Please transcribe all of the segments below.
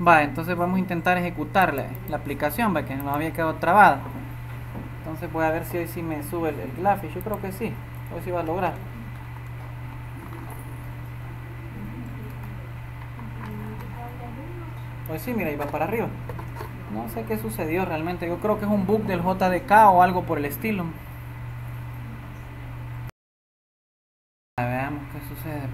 Va, entonces vamos a intentar ejecutar la, aplicación, va, que no había quedado trabada. Entonces voy a ver si hoy sí me sube el, el Yo creo que sí, hoy sí va a lograr. Hoy sí, mira, iba para arriba. No sé qué sucedió realmente. Yo creo que es un bug del JDK o algo por el estilo. Veamos qué sucede.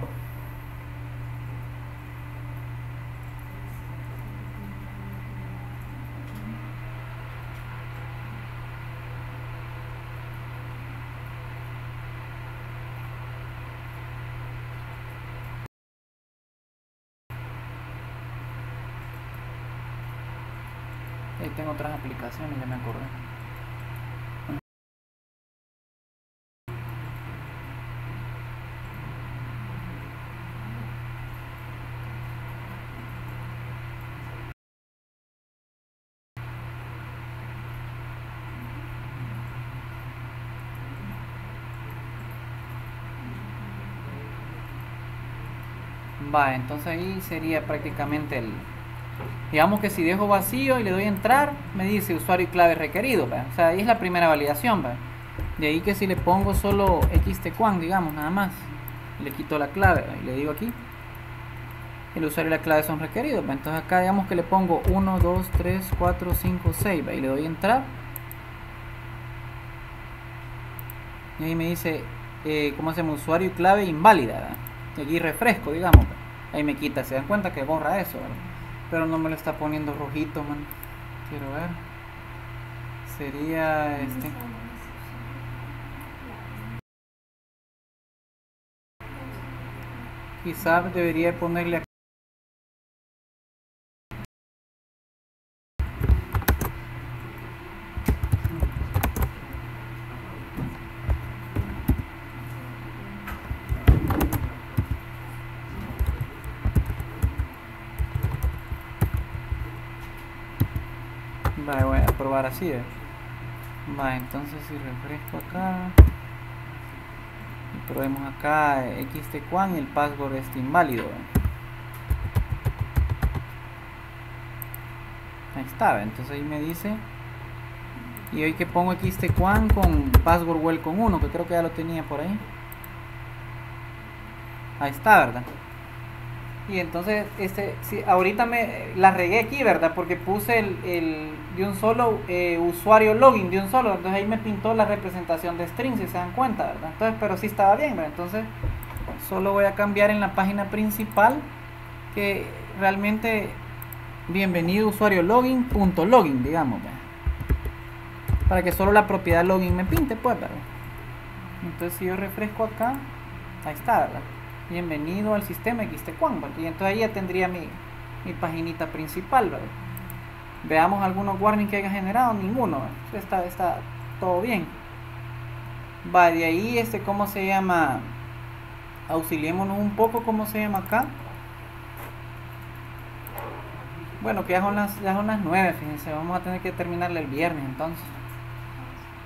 Ahí tengo otras aplicaciones, ya me acordé. Va, entonces ahí sería prácticamente el, Digamos que si dejo vacío y le doy entrar, me dice usuario y clave requerido. O sea, ahí es la primera validación. De ahí que si le pongo solo xtquan, digamos, nada más, le quito la clave y le digo aquí, el usuario y la clave son requeridos. Entonces acá digamos que le pongo 1, 2, 3, 4, 5, 6 y le doy entrar. Y ahí me dice, eh, ¿cómo hacemos? Usuario y clave inválida. Y aquí refresco, digamos. Ahí me quita, se dan cuenta que borra eso. Pero no me lo está poniendo rojito, man. Quiero ver. Sería este. Quizás debería ponerle aquí. voy probar así. ¿eh? Va, entonces si refresco acá y probemos acá xtquan el password está inválido. Ahí está, entonces ahí me dice y hoy que pongo xtquan con password welcome 1 que creo que ya lo tenía por ahí. Ahí está, ¿verdad? Y entonces, este, sí, ahorita me la regué aquí, ¿verdad? Porque puse el, el de un solo eh, usuario login, de un solo. Entonces ahí me pintó la representación de string, si se dan cuenta, ¿verdad? Entonces, pero sí estaba bien, ¿verdad? Entonces, solo voy a cambiar en la página principal que realmente bienvenido usuario login punto login, digamos, ¿verdad? Para que solo la propiedad login me pinte, pues, ¿verdad? Entonces, si yo refresco acá, ahí está, ¿verdad? Bienvenido al sistema XTQuan, y entonces ahí ya tendría mi, mi paginita principal, ¿verdad? Veamos algunos warnings que haya generado, ninguno, está, está todo bien. Va, de ahí, este, ¿cómo se llama? Auxiliémonos un poco, ¿cómo se llama acá? Bueno, que ya son las, ya son las 9, fíjense, vamos a tener que terminarle el viernes entonces.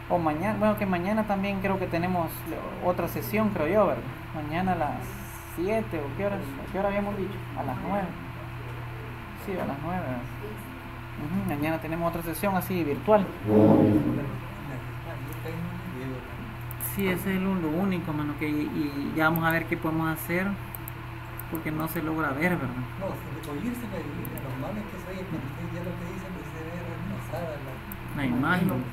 O mañana, bueno, que mañana también creo que tenemos otra sesión, creo yo, ¿verdad? Mañana las 7 o qué hora, qué hora habíamos dicho? A las 9. Sí, a las 9. mañana tenemos otra sesión así virtual. Sí, ese es lo, único, mano, que y, ya vamos a ver qué podemos hacer porque no se logra ver, ¿verdad? No, oírse la, normal es que se oye cuando usted ya lo que dice pues se ve retrasada la, la imagen.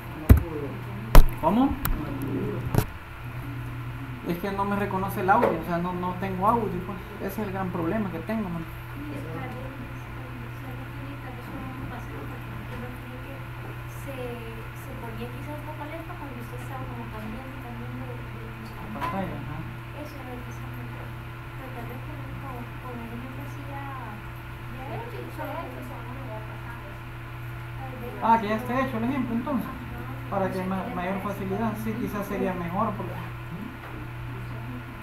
¿Cómo? Es que no me reconoce el audio, o sea, no, no tengo audio, pues. Ese es el gran problema que tengo, man. Ah, que ya esté hecho el ejemplo entonces, para que mayor facilidad, sí, quizás sería mejor porque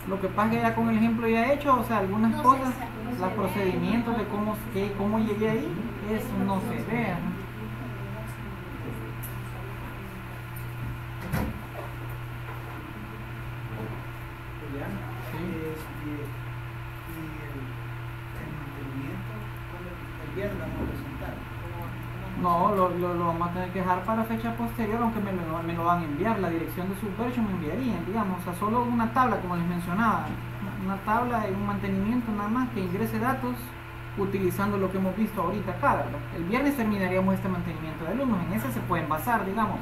lo que pasa es que ya con el ejemplo ya hecho, o sea, algunas cosas, los procedimientos de cómo, que, cómo llegué ahí, eso no se vea. el, viernes vamos a presentar? Lo, vamos a tener que dejar para fecha posterior, aunque me lo, me lo van a enviar. La dirección de Subversion me enviarían, digamos, o sea, solo una tabla, como les mencionaba, una tabla y un mantenimiento nada más que ingrese datos utilizando lo que hemos visto ahorita acá, ¿verdad? El viernes terminaríamos este mantenimiento de alumnos, en ese se pueden basar, digamos.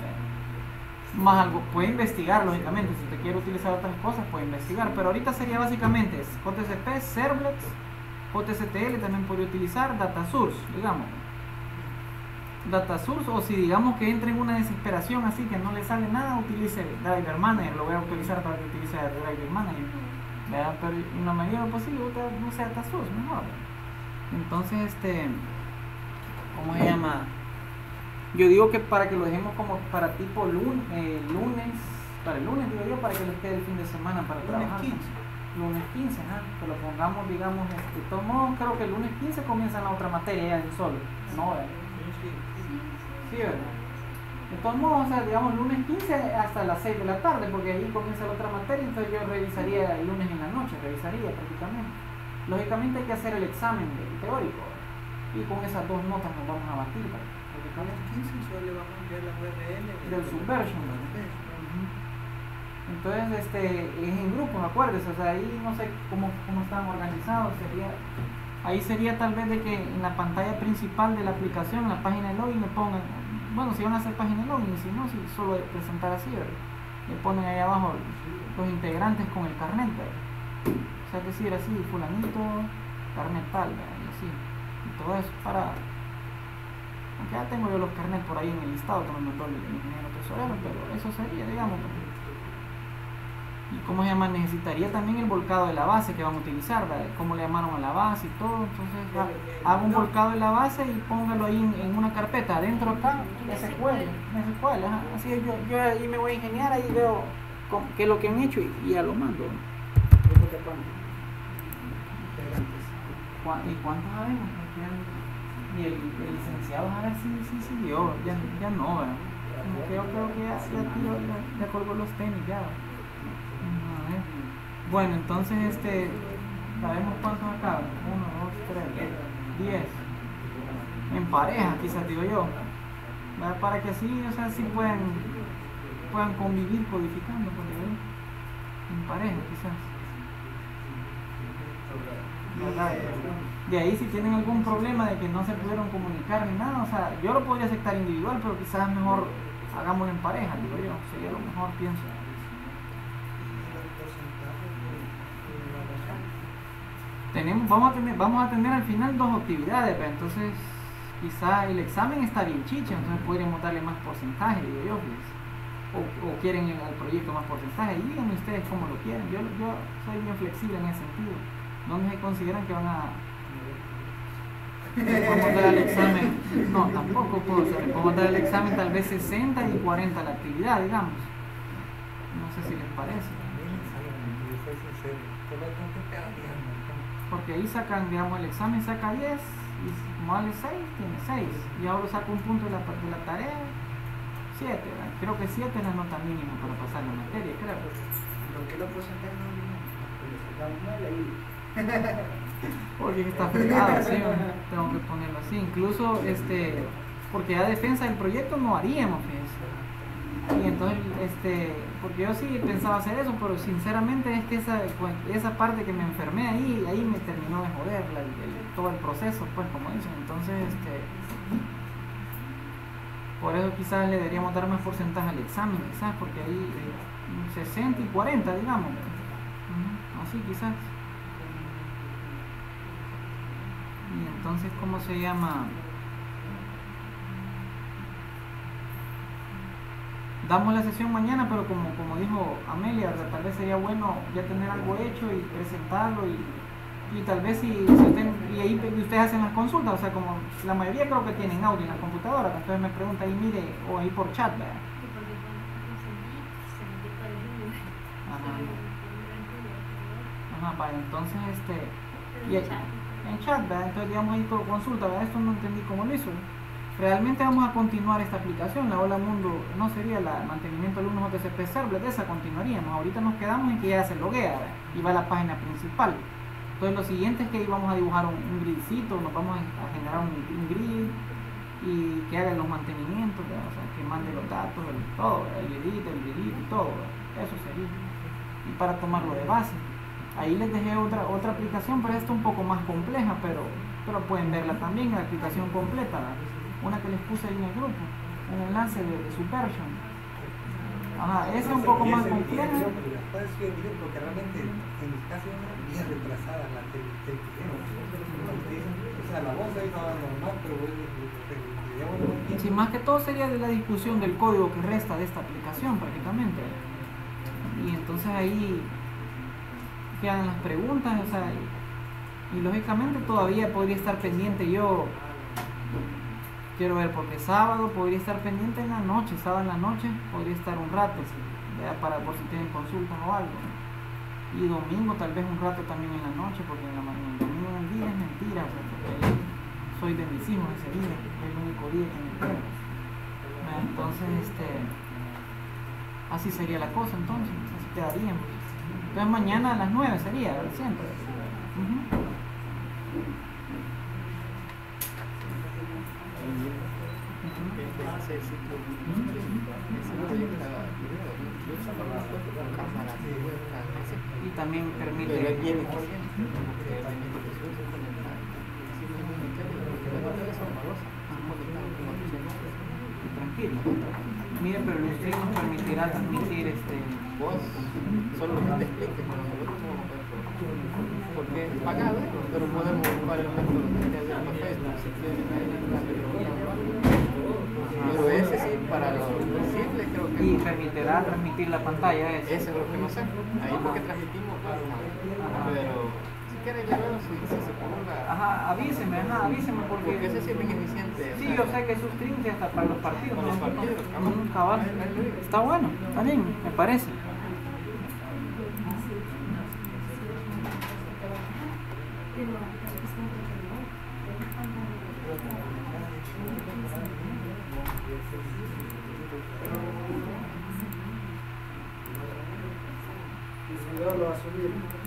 Más algo, puede investigar, lógicamente, si te quiere utilizar otras cosas, puede investigar, pero ahorita sería básicamente JCP, Servlet, JCTL también podría utilizar, Data Source, digamos. Data Source, o si digamos que entra en una desesperación así que no le sale nada, utilice Driver Manager, lo voy a utilizar para que utilice Driver Manager. ¿verdad? Pero en la medida de lo posible, use Data Source, mejor. Entonces, este, ¿cómo se llama? Yo digo que para que lo dejemos como para tipo lunes, eh, lunes para el lunes, digo yo, para que les quede el fin de semana para lunes trabajar. 15. Lunes 15, ¿no? que lo pongamos, digamos, este, modos, creo que el lunes 15 comienza la otra materia ya en solo, ¿no? Sí, ¿verdad? De todos modos, o sea, digamos, lunes 15 hasta las 6 de la tarde, porque ahí comienza la otra materia, entonces yo revisaría el lunes en la noche, revisaría prácticamente. Lógicamente hay que hacer el examen teórico, y con esas dos notas nos vamos a batir. Porque con los 15 solo le vamos a enviar la URL del subversion. Entonces, este, es en grupos, acuérdense, o sea, ahí no sé cómo, cómo están organizados, sería, ahí sería tal vez de que en la pantalla principal de la aplicación, en la página de login, le pongan, bueno, si van a hacer página de login, si no, si solo presentar así, le ponen ahí abajo los integrantes con el carnet, o sea, decir así, fulanito, carnet tal, y así, y todo eso para aunque ya tengo yo los carnets por ahí en el listado mandó el ingeniero tesorero, pero eso sería, digamos, y cómo se llama, necesitaría también el volcado de la base que van a utilizar, ¿verdad? cómo le llamaron a la base y todo, entonces hago un volcado de la base y póngalo ahí en, una carpeta, adentro acá, SQL, SQL, ajá. así yo, yo ahí me voy a ingeniar, ahí veo qué es lo que han hecho y, ya lo mando. ¿Y cuántos sabemos? Y el, el, licenciado a ver si sí, sí, ya, ya no, ¿verdad? Creo, creo que ya, ya, ya, ya colgó los tenis, ya. Bueno, entonces este, sabemos cuántos acá, 1, 2, 3, 10. En pareja, quizás digo yo. Para que así, o sea, sí puedan, puedan convivir codificando, en pareja quizás. De ahí si tienen algún problema de que no se pudieron comunicar ni nada, o sea, yo lo podría aceptar individual, pero quizás mejor hagámoslo en pareja, digo yo, sería lo mejor, pienso. Tenemos, vamos, a tener, vamos a tener al final dos actividades, pero entonces quizá el examen está bien chicha, entonces podríamos darle más porcentaje, digo yo, o, o, quieren al proyecto más porcentaje, díganme ustedes cómo lo quieren, yo, soy bien flexible en ese sentido, ¿dónde se consideran que van a a dar el examen, no, tampoco puedo vamos a dar el examen tal vez 60 y 40 la actividad, digamos. No sé si les parece porque ahí sacan, digamos, el examen saca 10 y como vale 6, tiene 6. Y ahora saca un punto de la, de la tarea, 7. Creo que 7 es la nota mínima para pasar la materia, creo. Lo que lo porcentaje no porque sacamos 9 ahí. Porque está fregado, sí, tengo que ponerlo así. Incluso, este, porque ya defensa del proyecto no haríamos, fíjense. Y entonces, este, porque yo sí pensaba hacer eso, pero sinceramente es que esa, pues, esa parte que me enfermé ahí, ahí me terminó de joder todo el proceso, pues como dicen. Entonces, este, por eso quizás le deberíamos dar más porcentaje al examen, quizás, porque ahí 60 y 40, digamos. Así quizás. Y entonces, ¿cómo se llama? Damos la sesión mañana, pero como, como dijo Amelia, tal vez sería bueno ya tener algo hecho y presentarlo y, y tal vez si, si y ahí ustedes hacen las consultas, o sea, como la mayoría creo que tienen audio en la computadora, entonces me pregunta ahí, mire, o ahí por chat, ¿verdad? Ajá. Ajá, entonces este... Y, en chat, ¿verdad? Entonces digamos ahí por consulta, ¿verdad? Esto no entendí cómo lo hizo realmente vamos a continuar esta aplicación, la Hola Mundo no sería la, mantenimiento de alumnos OTCP Servlet, esa continuaríamos, ahorita nos quedamos en que ya se loguea y va a la página principal. Entonces lo siguiente es que ahí vamos a dibujar un, gridcito, nos vamos a, generar un, grid y que haga los mantenimientos, o sea, que mande los datos, el, todo, el edit, el edit y todo, eso sería. Y para tomarlo de base. Ahí les dejé otra, otra aplicación, pero esta un poco más compleja, pero, pero pueden verla también, la aplicación completa. Una que les puse ahí en el grupo, un enlace de, de Supersion. Ajá, esa es un poco más ese- y ese compleja. video, porque las puedes subir video, porque realmente en mi caso era bien retrasada la del del video. O sea, la voz ahí estaba normal, pero el video no más que todo sería de la discusión del código que resta de esta aplicación prácticamente. Y entonces ahí quedan las preguntas, o sea, y, y lógicamente todavía podría estar pendiente yo, quiero ver, porque sábado podría estar pendiente en la noche, sábado en la noche podría estar un rato, ¿verdad? para por si tienen consultas o algo. Y domingo tal vez un rato también en la noche, porque en la mañana, el domingo en el día es mentira, o sea, porque soy bendísimo ese día, es el único día que me. ¿verdad? Entonces, este, así sería la cosa entonces, así quedaríamos. Entonces mañana a las 9 sería, siempre. Ese conectan como 800. Tranquilo. Mire, pero el stream nos permitirá transmitir este... Vos, solo que te explique, pero nosotros porque es pagado, pero podemos ocupar el método que esté abierto Facebook, si quieren, ahí en la tecnología. Pero ese sí, para lo simple, creo que Transmitir la pantalla ese. Eso es lo que no sé. Ahí porque transmitimos para Pero si quieren ya veo si, si se ponga. Ajá, avíseme, ajá, avíseme Porque porque... ese sí es bien eficiente. Sí, yo sé que stream ya está para los partidos. Para los partidos, cabal. Está bueno, está bien, me parece.